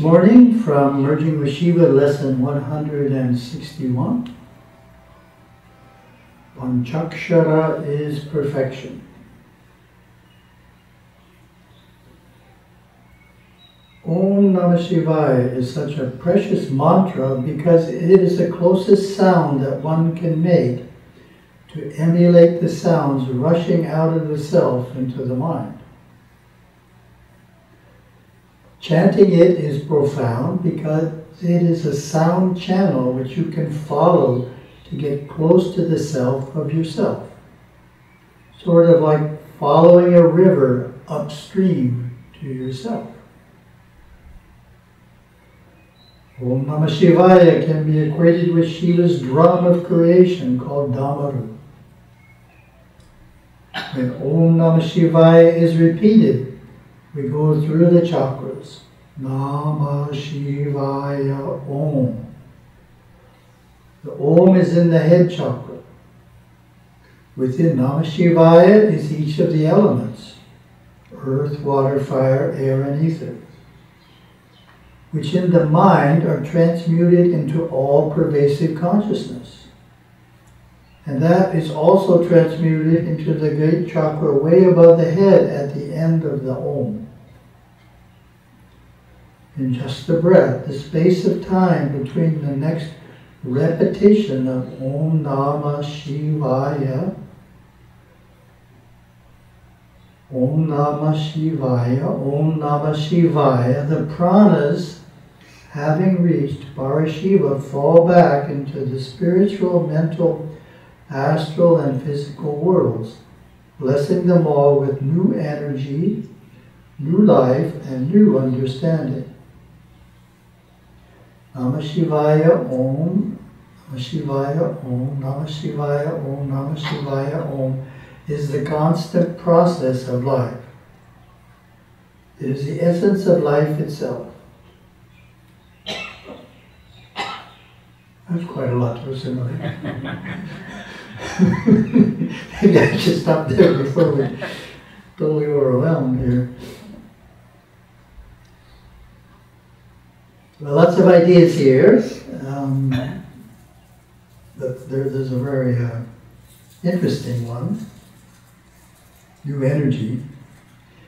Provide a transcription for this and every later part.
morning from Merging with Shiva, lesson 161. Panchakshara is perfection. Om Namah Shivaya is such a precious mantra because it is the closest sound that one can make to emulate the sounds rushing out of the self into the mind. Chanting it is profound because it is a sound channel which you can follow to get close to the self of yourself. Sort of like following a river upstream to yourself. Om Namah Shivaya can be equated with Shiva's drum of creation called Damaru. When Om Namah Shivaya is repeated, we go through the chakras. Namah Shivaya Om. The Om is in the head chakra. Within Namah Shivaya is each of the elements earth, water, fire, air, and ether which in the mind are transmuted into all pervasive consciousness. And that is also transmuted into the great chakra way above the head at the end of the Om. In just a breath, the space of time between the next repetition of Om Namah Shivaya, Om Namah Shivaya, Om Namah Shivaya, the pranas having reached Parashiva, fall back into the spiritual, mental, astral, and physical worlds, blessing them all with new energy, new life, and new understanding. Namah Shivaya Om, Namah Shivaya Om, Namah Shivaya Om, Namah Shivaya Om is the constant process of life. It is the essence of life itself. That's quite a lot to assimilate. Maybe I should stop there before we totally overwhelmed here. Well, lots of ideas here. Um, but there, there's a very uh, interesting one. New energy.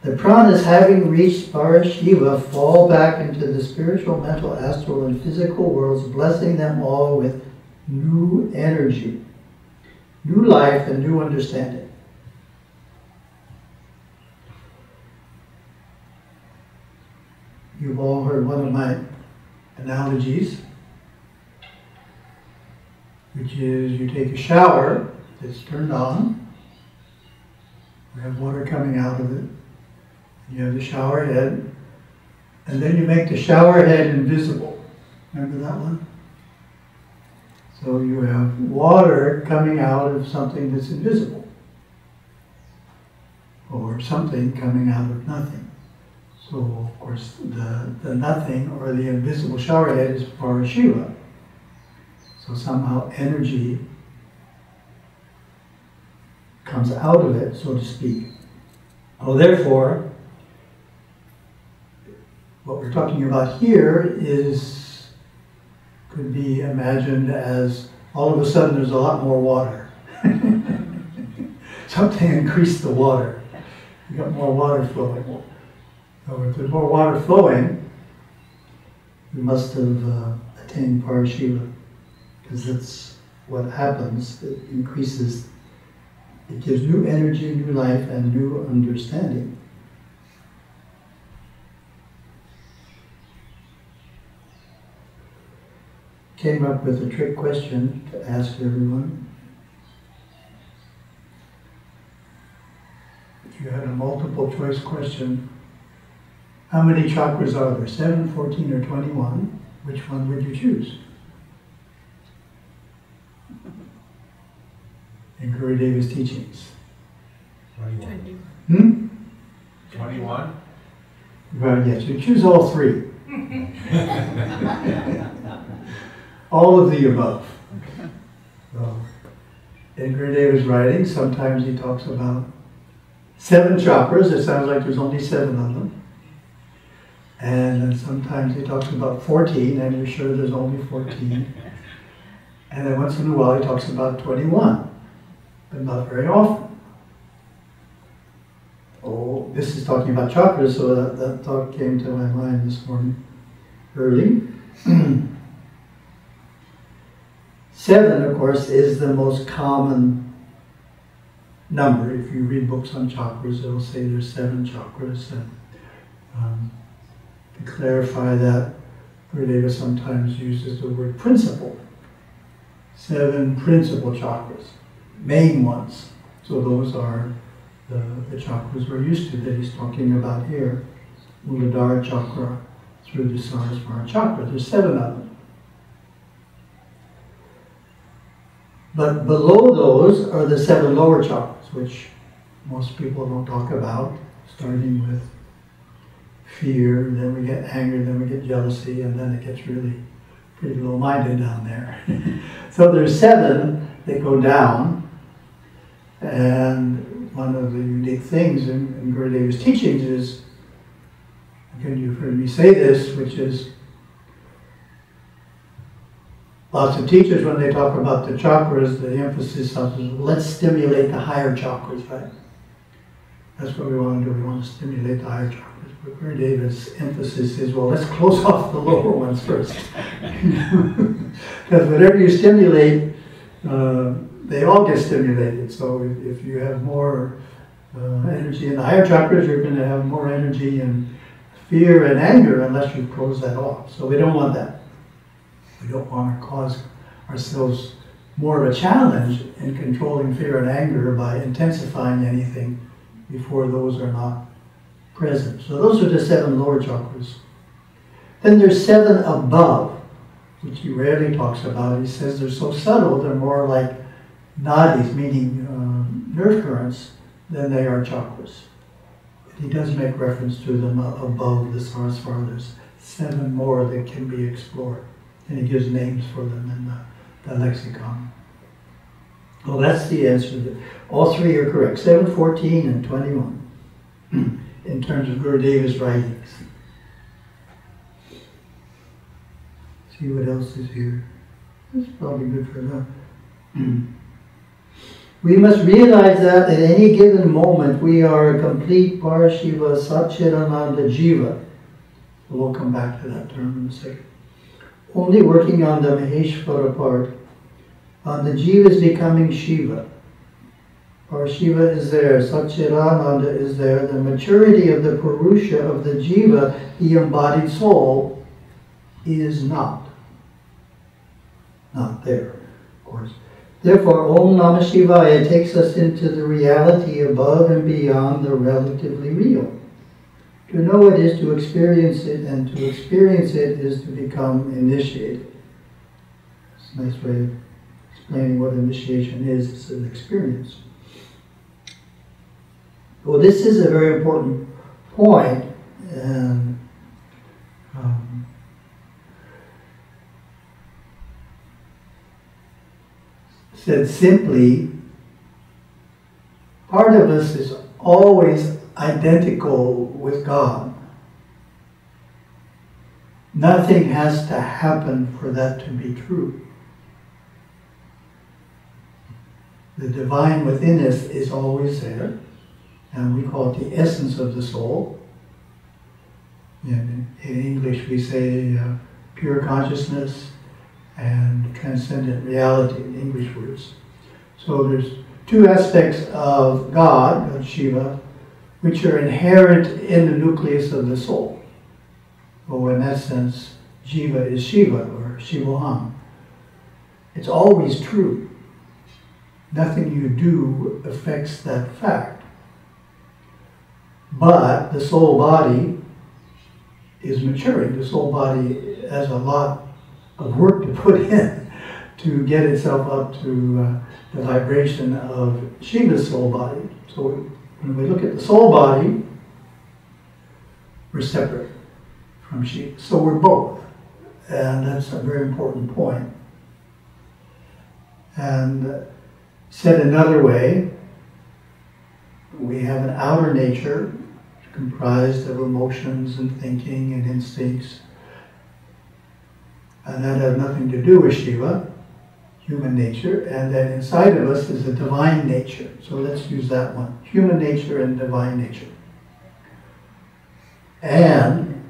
The pranas, having reached Parashiva, fall back into the spiritual, mental, astral, and physical worlds, blessing them all with new energy, new life, and new understanding. You've all heard one of my analogies, which is you take a shower, it's turned on, we have water coming out of it, you have the shower head, and then you make the shower head invisible. Remember that one? So you have water coming out of something that's invisible, or something coming out of nothing. So, of course, the, the nothing or the invisible shower head is Parashiva. So somehow energy comes out of it, so to speak. Well, therefore, what we're talking about here is, could be imagined as all of a sudden there's a lot more water. Something increased the water. You got more water flowing. So if there's more water flowing, we must have uh, attained Parashiva, because that's what happens. It increases, it gives new energy, new life, and new understanding. came up with a trick question to ask everyone. If you had a multiple choice question, how many chakras are there? 7, 14, or 21? Which one would you choose? In Gurudeva's teachings. 21. Hmm? 21? Well, yes, you choose all three. all of the above. So, in Gurudeva's writing, sometimes he talks about seven chakras. It sounds like there's only seven of them. And then sometimes he talks about 14, and you're sure there's only 14. And then once in a while he talks about 21, but not very often. Oh, this is talking about chakras, so that, that thought came to my mind this morning early. Seven, of course, is the most common number. If you read books on chakras, it'll say there's seven chakras. And um, to clarify that, Gurudeva sometimes uses the word principle. Seven principal chakras, main ones. So those are the, the chakras we're used to that he's talking about here. Muladhara chakra through the Sahasrara chakra. There's seven of them. But below those are the seven lower chakras, which most people don't talk about, starting with fear, then we get anger, then we get jealousy, and then it gets really pretty low-minded down there. so there's seven that go down, and one of the unique things in, in Gurudeva's teachings is, again, you've heard me say this, which is Lots of teachers, when they talk about the chakras, the emphasis on let's stimulate the higher chakras, right? That's what we want to do. We want to stimulate the higher chakras. But Gurudeva's emphasis is, well, let's close off the lower ones first. Because whatever you stimulate, uh, they all get stimulated. So if, if you have more uh, energy in the higher chakras, you're going to have more energy in fear and anger unless you close that off. So we don't want that. We don't want to cause ourselves more of a challenge in controlling fear and anger by intensifying anything before those are not present. So those are the seven lower chakras. Then there's seven above, which he rarely talks about. He says they're so subtle, they're more like nadis, meaning uh, nerve currents, than they are chakras. He does make reference to them above the Sahasrara. There's seven more that can be explored and he gives names for them in the, the lexicon. Well, that's the answer. All three are correct 7, 14, and 21 in terms of Gurudeva's writings. See what else is here. That's probably good for them. Hmm. we must realize that at any given moment we are a complete Parashiva Satchidananda Jiva. We'll come back to that term in a second only working on the Maheshvara part. On the Jiva is becoming Shiva. Or Shiva is there, Satchidananda is there. The maturity of the Purusha of the Jiva, the embodied soul, is not. Not there, of course. Therefore, Om Namah Shivaya takes us into the reality above and beyond the relatively real. To know it is to experience it, and to experience it is to become initiated. It's a nice way of explaining what initiation is. It's an experience. Well, this is a very important point, and um, said simply, part of us is always identical with God. Nothing has to happen for that to be true. The divine within us is always there, and we call it the essence of the soul. In, in English, we say uh, pure consciousness and transcendent reality in English words. So there's two aspects of God, of Shiva, which are inherent in the nucleus of the soul. Or in that sense, Jiva is Shiva or Shivoham. It's always true. Nothing you do affects that fact. But the soul body is maturing. The soul body has a lot of work to put in to get itself up to uh, the vibration of Shiva's soul body. So when we look at the soul body, we're separate from Shiva. So we're both. And that's a very important point. And Said another way, we have an outer nature comprised of emotions and thinking and instincts. And that has nothing to do with Shiva, human nature. And then inside of us is a divine nature. So let's use that one human nature and divine nature. And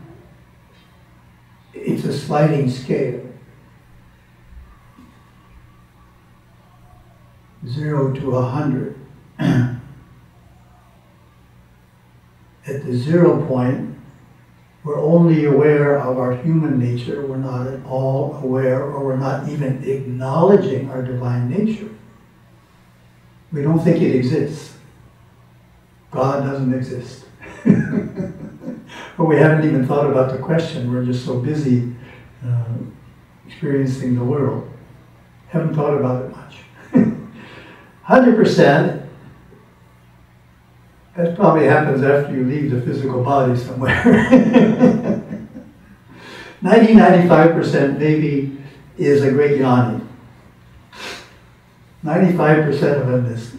it's a sliding scale. Zero to a hundred. At the zero point, we're only aware of our human nature. We're not at all aware, or we're not even acknowledging our divine nature. We don't think it exists. God doesn't exist. but we haven't even thought about the question. We're just so busy uh, experiencing the world. Haven't thought about it much. 100% that probably happens after you leave the physical body somewhere. 90 95% maybe is a great jnani. 95% of him is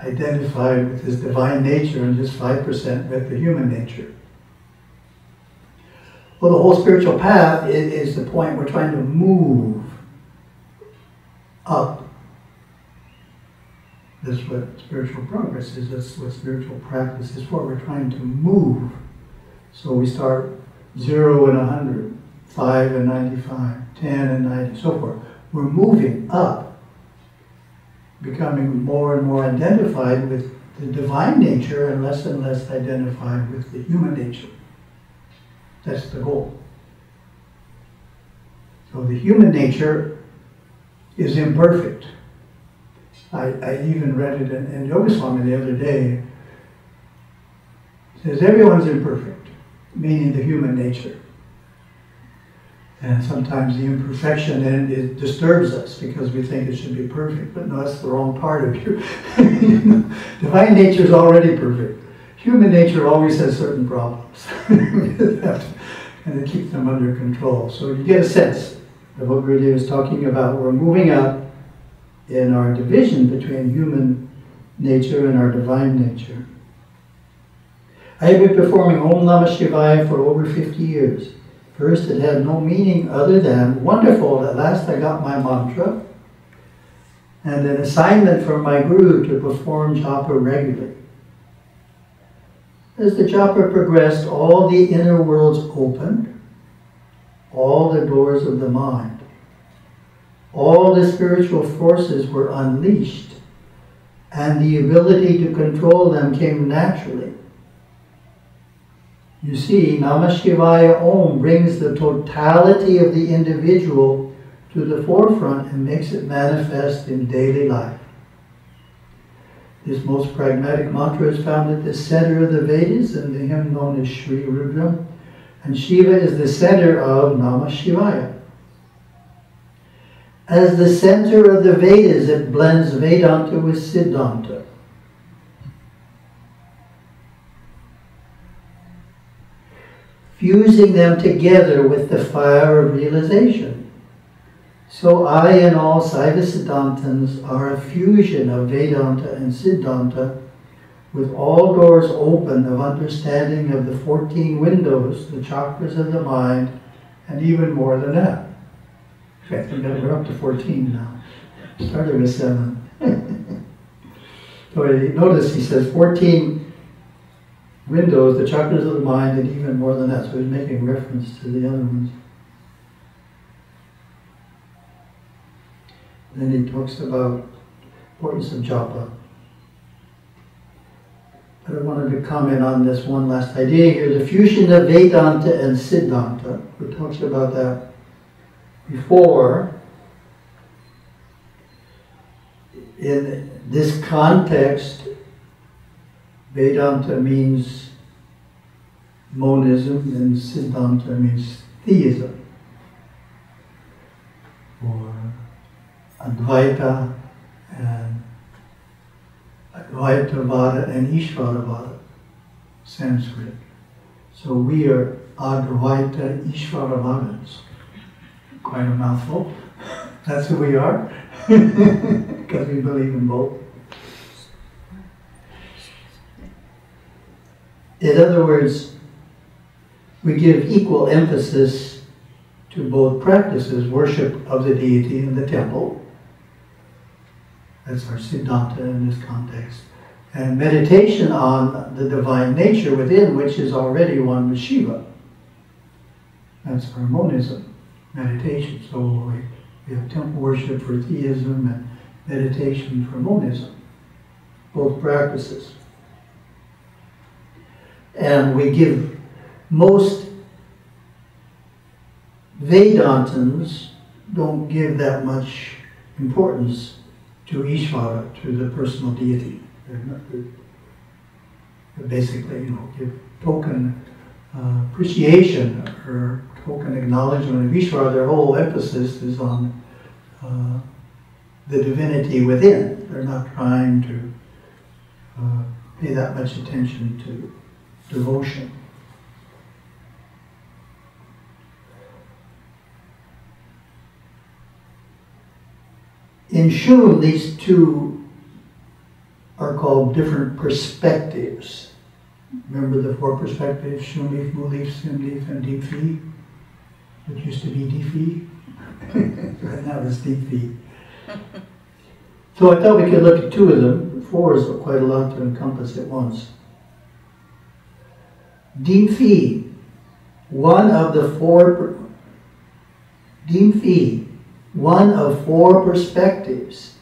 identified with his divine nature and just 5% with the human nature. Well, the whole spiritual path is the point we're trying to move up that's what spiritual progress is. That's what spiritual practice is for. We're trying to move. So we start zero and 100, 5 and 95, 10 and 90, so forth. We're moving up, becoming more and more identified with the divine nature and less and less identified with the human nature. That's the goal. So the human nature is imperfect. I, I even read it in, in Yoga the other day. It says everyone's imperfect, meaning the human nature. And sometimes the imperfection in it disturbs us because we think it should be perfect, but no, that's the wrong part of you. Divine nature is already perfect. Human nature always has certain problems. and to keep them under control. So you get a sense of what Gurudev is talking about. We're moving up in our division between human nature and our divine nature. I have been performing Om Namah Shivaya for over 50 years. First, it had no meaning other than wonderful, at last I got my mantra, and an assignment from my guru to perform japa regularly. As the japa progressed, all the inner worlds opened, all the doors of the mind all the spiritual forces were unleashed, and the ability to control them came naturally. You see, Namah Shivaya Om brings the totality of the individual to the forefront and makes it manifest in daily life. This most pragmatic mantra is found at the center of the Vedas and the hymn known as Sri Rudra. And Shiva is the center of Namah Shivaya. As the center of the Vedas, it blends Vedanta with Siddhanta. Fusing them together with the fire of realization. So I and all Saiva Siddhantans are a fusion of Vedanta and Siddhanta with all doors open of understanding of the 14 windows, the chakras of the mind, and even more than that. Fact, we're up to 14 now. Started with 7. so notice he says 14 windows, the chakras of the mind, and even more than that. So he's making reference to the other ones. Then he talks about importance of japa. But I wanted to comment on this one last idea here, the fusion of Vedanta and Siddhanta. We talked about that before, in this context, Vedanta means monism and Siddhanta means theism. Or Advaita and Advaita Vada and Ishvara Vada, Sanskrit. So we are Advaita Ishvara Vadas quite a mouthful. That's who we are? Because we believe in both. In other words, we give equal emphasis to both practices worship of the deity in the temple. That's our Siddhanta in this context. And meditation on the divine nature within, which is already one with Shiva. That's our monism, meditation. So we, we have temple worship for theism and meditation for monism, both practices. And we give most Vedantins don't give that much importance to Ishvara, to the personal deity. They're not, they're basically, you know, give token uh, appreciation or token acknowledgement of Ishvara. Their whole emphasis is on uh, the divinity within. They're not trying to uh, pay that much attention to devotion. In Shum, these two are called different perspectives. Remember the four perspectives, Shun Mulif, Mu leaf, Simnif, and Dipfi? It used to be Phi. right now it's Phi. So I thought we could look at two of them. Four is quite a lot to encompass at once. Phi, one of the four, Phi, one of four perspectives.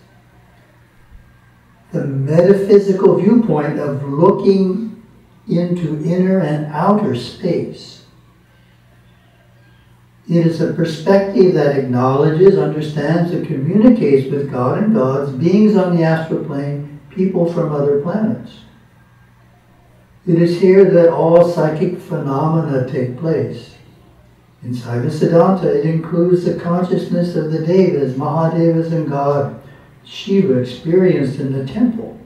The metaphysical viewpoint of looking into inner and outer space. It is a perspective that acknowledges, understands, and communicates with God and gods, beings on the astral plane, people from other planets. It is here that all psychic phenomena take place. Inside the Siddhanta, it includes the consciousness of the Devas, Mahadevas, and God, Shiva, experienced in the temple.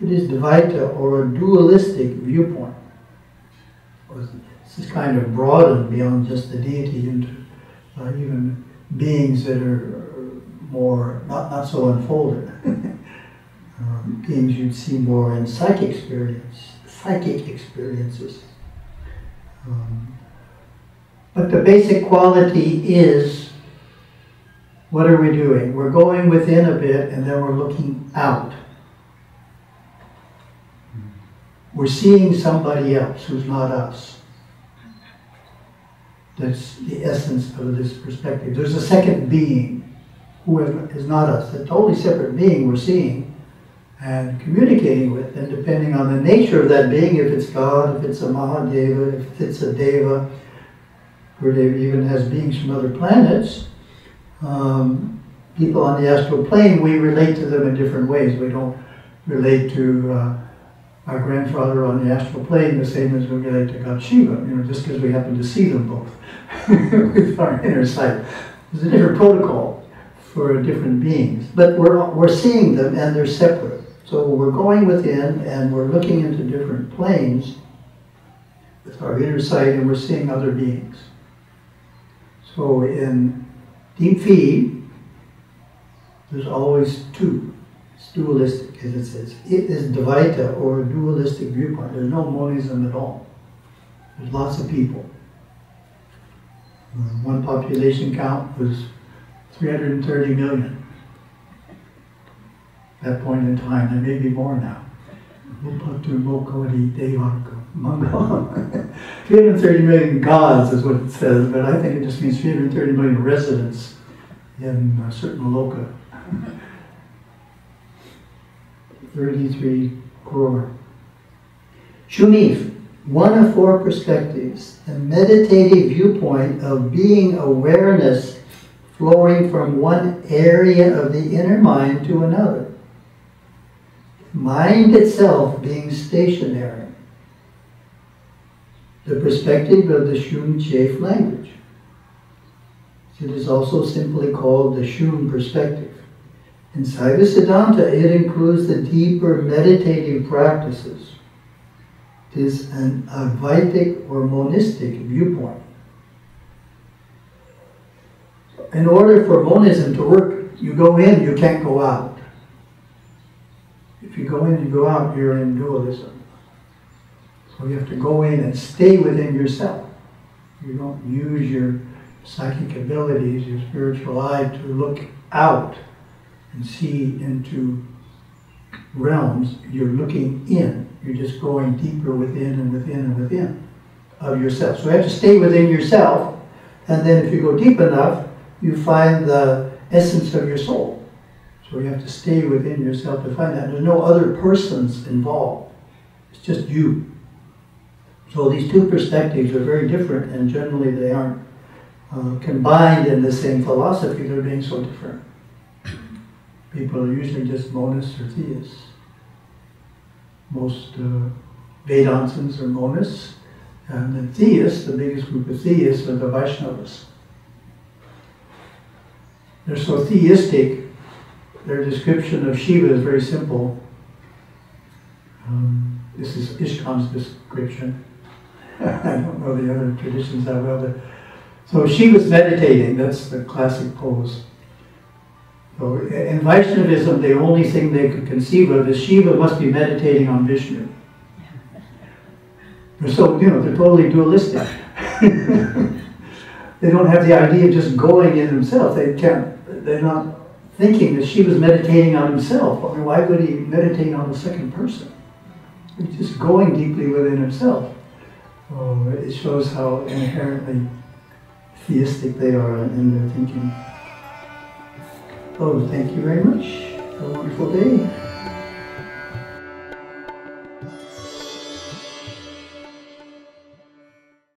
It is Dvaita, or a dualistic viewpoint. This is kind of broadened beyond just the deity into uh, even beings that are more, not, not so unfolded. um, beings you'd see more in psychic experience, psychic experiences. Um, but the basic quality is what are we doing? We're going within a bit and then we're looking out. We're seeing somebody else who's not us. That's the essence of this perspective. There's a second being who is not us, a totally separate being we're seeing and communicating with. And depending on the nature of that being, if it's God, if it's a Mahadeva, if it's a Deva, Gurudev even has beings from other planets, um, people on the astral plane, we relate to them in different ways. We don't relate to uh, our grandfather on the astral plane the same as we relate to God Shiva, you know, just because we happen to see them both with our inner sight. There's a different protocol for different beings, but we're, we're seeing them and they're separate. So we're going within and we're looking into different planes with our inner sight and we're seeing other beings. So in Dipfi, there's always two. It's dualistic, it says. It is Dvaita, or dualistic viewpoint. There's no monism at all. There's lots of people. Uh, one population count was 330 million. At that point in time, there may be more now. Upatu Mokodi Devanka. 330 million gods is what it says, but I think it just means 330 million residents in a certain loka. 33 crore. Shumif, one of four perspectives, a meditative viewpoint of being awareness flowing from one area of the inner mind to another. Mind itself being stationary the perspective of the Shum language. It is also simply called the Shum perspective. In Saiva Siddhanta, it includes the deeper meditative practices. It is an Advaitic or monistic viewpoint. in order for monism to work, you go in, you can't go out. If you go in and go out, you're in dualism. So you have to go in and stay within yourself. You don't use your psychic abilities, your spiritual eye to look out and see into realms. You're looking in. You're just going deeper within and within and within of yourself. So you have to stay within yourself, and then if you go deep enough, you find the essence of your soul. So you have to stay within yourself to find that. There's no other persons involved. It's just you. So these two perspectives are very different, and generally they aren't uh, combined in the same philosophy. They're being so different. People are usually just monists or theists. Most uh, are monists, and the theists, the biggest group of theists, are the Vaishnavas. They're so theistic, their description of Shiva is very simple. Um, this is ISKCON's description. I don't know the other traditions that well, but so Shiva's meditating, that's the classic pose. So in Vaishnavism, the only thing they could conceive of is Shiva must be meditating on Vishnu. They're so, you know, they're totally dualistic. they don't have the idea of just going in themselves. They can't, they're not thinking that Shiva's meditating on himself. I mean, why would he meditate on the second person? He's just going deeply within himself. Oh, it shows how inherently theistic they are in their thinking. Oh, thank you very much. Have a wonderful day.